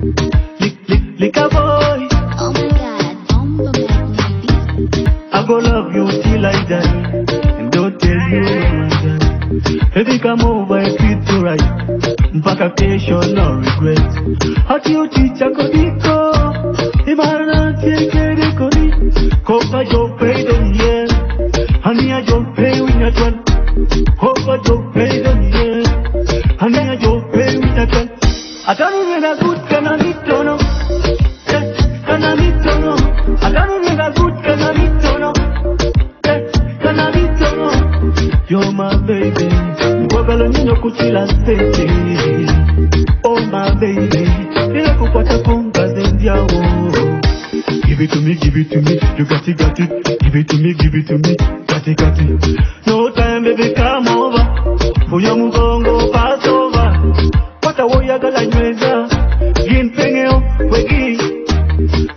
Lick, lick, lick a boy. Oh my god, bomba magnetic. I go love you till I die. And don't tell you I'm. Baby, come over and treat you right. Mpaka kesho no regret. Hati uchicha kodiko. Imana tiekere kodi. Kopa jo pay don ye. Honey, I jo Atanu nena good kana mitono. Eh, Kana mitono. Atanu nena good mitono. You're my baby. Nino. Oh my baby. Kupata zendiawo. Give it to me, give it to me. You got it, got it. Give it to me, give it to me. Got it, got it. No time, baby, come over. Fuya mugongo, pass. Pata woyagala nyweza. Ginpengeo, wegi.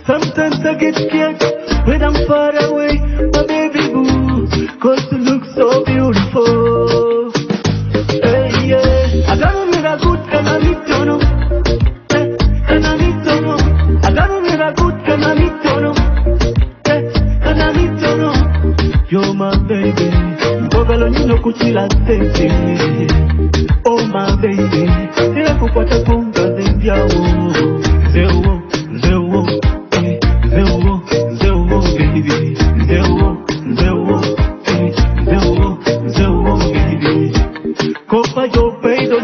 Sometimes I get scared when I'm far away, my baby boo. Cause you look so beautiful. Hey, yeah. I a good mitono. Eh, a good. Eh. You're my baby. Kuchila. Oh my baby.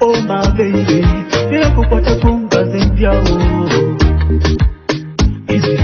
Oh, my baby, you know, could what a pumba in your Easy.